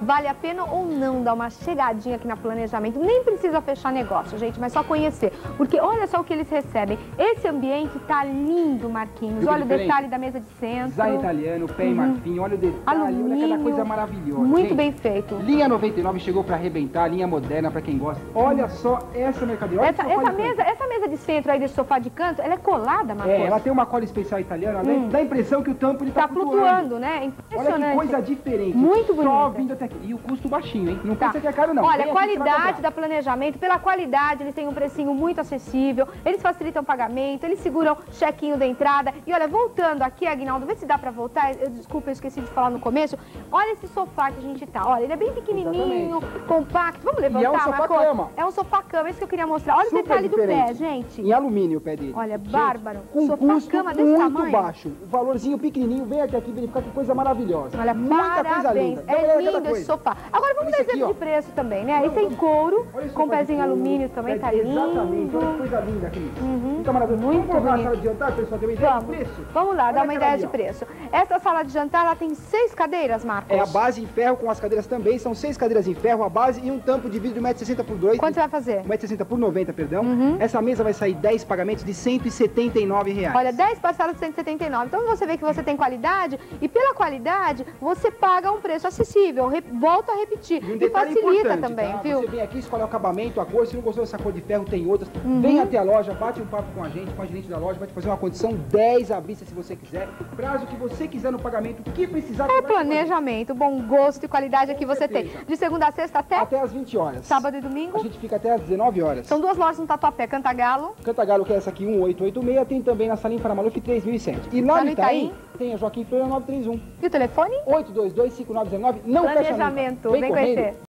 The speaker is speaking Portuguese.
vale a pena ou não dar uma chegadinha aqui na planejamento. Nem precisa fechar negócio, gente, mas só conhecer. Porque olha só o que eles recebem. Esse ambiente tá lindo, Marquinhos. Olha o diferente? detalhe da mesa de centro. Design italiano, pé em marfim, olha o detalhe, olha cada Alumínio. coisa maravilhosa. Muito Gente, bem feito. Linha 99 chegou pra arrebentar, linha moderna pra quem gosta. Olha só essa mercadoria. olha Essa, o essa frente. mesa, essa mesa de centro aí desse sofá de canto, ela é colada, Marcos? É, ela tem uma cola especial italiana, né? dá a impressão que o tampo ele tá, Tá flutuando, né? Olha Impressionante. que coisa diferente. Muito Só bonita. vindo até aqui. E o custo baixinho, hein? Não Tá. pensa que é caro, não. Olha, Vem vai qualidade da planejamento, pela qualidade, eles têm um precinho muito acessível, eles facilitam o pagamento, eles seguram chequinho da entrada. E olha, voltando aqui, Aguinaldo, vê se dá pra voltar. Eu, desculpa, eu esqueci de falar no começo. Olha esse sofá que a gente tá. Olha, ele é bem pequenininho, compacto. Vamos levantar, E é um sofá Marcos? cama. É um sofá-cama, esse que eu queria mostrar. Olha Super o detalhe do diferente. pé, gente. Em alumínio o pé dele. Olha, Gente, bárbaro. Com Sofá custo cama desse muito tamanho. baixo. O valorzinho pequenininho, vem até aqui verificar que coisa maravilhosa. Olha, Muita coisa parabéns. linda. Dá uma É cada lindo esse coisa. sofá. Agora vamos dar aqui, exemplo ó. de preço também, né? Não, tem couro, com de pezinho alumínio também, tá Exatamente, olha que lindo. coisa linda aqui. Uhum. Fica maravilhoso. Muito Vamos bonito. sala de jantar, pessoal, ter uma ideia Vamos, do preço? vamos lá, Olha dar uma ideia ali, de preço. Essa sala de jantar, ela tem seis cadeiras, Marcos? É a base em ferro com as cadeiras também. São seis cadeiras em ferro, a base e um tampo de vidro de 1,60m por 2. Quanto você vai fazer? 1,60m por 90, perdão. Uhum. Essa mesa vai sair 10 pagamentos de 179 reais. Olha, 10 parcelas de 179. Então você vê que você tem qualidade e pela qualidade você paga um preço acessível. Re- Volto a repetir. E um E, facilita importante, também, tá? viu? Você vem aqui, escolhe o acabamento, a cor. Se não gostou dessa cor de ferro, tem outras. Uhum. Vem até a loja, bate um papo com a gente, com a gerente da loja, vai te fazer uma condição 10 à vista se você quiser. Prazo que você quiser no pagamento, o que precisar. É planejamento, bom gosto e qualidade que Com você tem. De segunda a sexta até Até às 20 horas. sábado e domingo. A gente fica até às 19 horas. São duas lojas no Tatuapé, Cantagalo. Cantagalo, que é essa aqui, 1886, tem também na Salim Faramaluf 3007. E lá no no Itaim, tem a Joaquim Freire 931. E o telefone? 822-5919, não fecha. Planejamento. Vem correndo. conhecer.